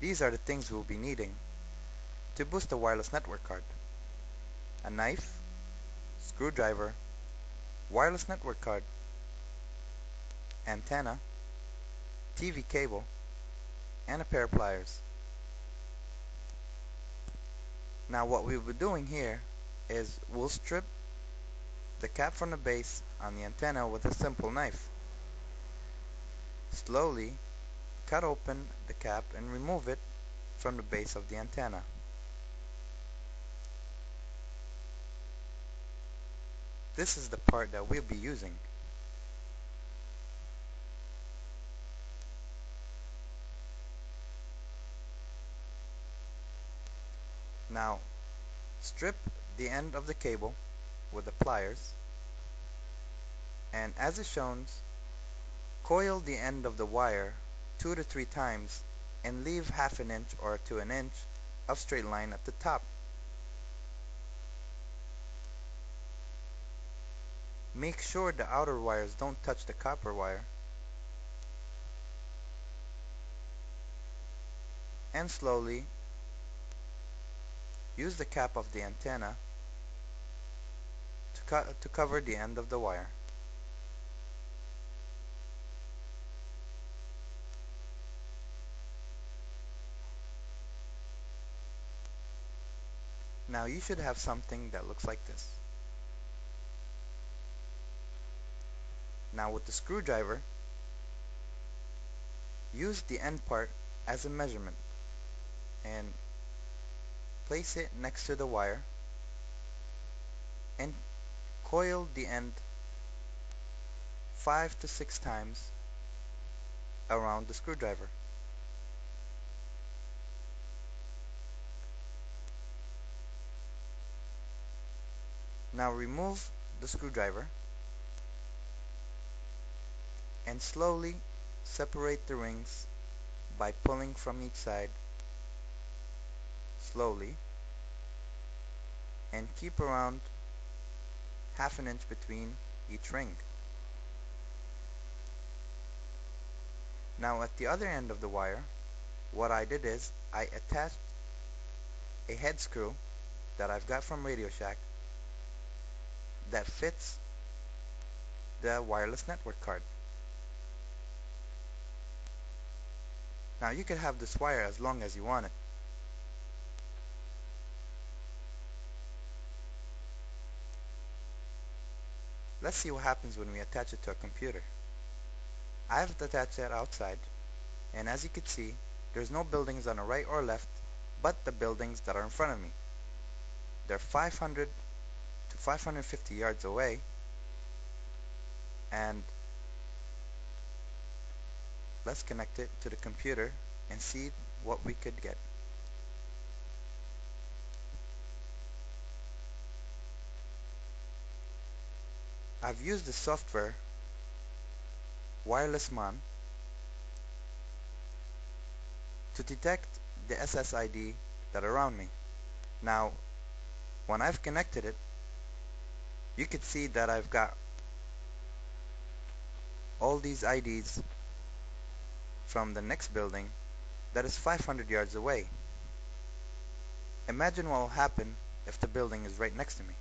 These are the things we'll be needing to boost a wireless network card. A knife, screwdriver, wireless network card, antenna, TV cable, and a pair of pliers. Now what we'll be doing here is we'll strip the cap from the base on the antenna with a simple knife. Slowly cut open the cap and remove it from the base of the antenna. This is the part that we'll be using. Now, strip the end of the cable with the pliers and as is shown, coil the end of the wire two to three times and leave half an inch or to an inch of straight line at the top. Make sure the outer wires don't touch the copper wire. And slowly use the cap of the antenna to, co to cover the end of the wire. Now you should have something that looks like this. Now with the screwdriver, use the end part as a measurement and place it next to the wire and coil the end five to six times around the screwdriver. Now remove the screwdriver and slowly separate the rings by pulling from each side slowly and keep around half an inch between each ring. Now at the other end of the wire what I did is I attached a head screw that I've got from Radio Shack that fits the wireless network card. Now you can have this wire as long as you want it. Let's see what happens when we attach it to a computer. I have attached it outside and as you can see there's no buildings on the right or left but the buildings that are in front of me. They're 500 to 550 yards away and let's connect it to the computer and see what we could get. I've used the software WirelessMon to detect the SSID that are around me. Now, when I've connected it, you can see that I've got all these IDs from the next building that is 500 yards away. Imagine what will happen if the building is right next to me.